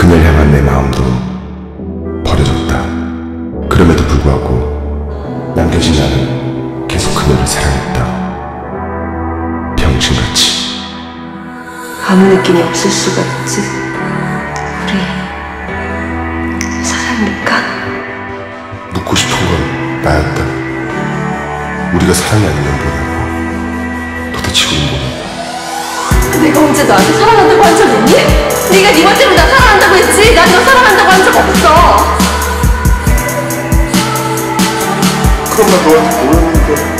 그녀를 향한 내 마음도 버려졌다. 그럼에도 불구하고 남겨진 나는 계속 그녀를 사랑했다. 병신같이. 아무 느낌이 없을 수가 있지. 우리 사랑일까? 묻고 싶은 건 나였다. 우리가 사랑이 아니면 뭐냐고. 도대체 우린 뭐냐고. 내가 언제 너한테 사랑한다고 한 적 있니? 네가 네 멋대로 from the world.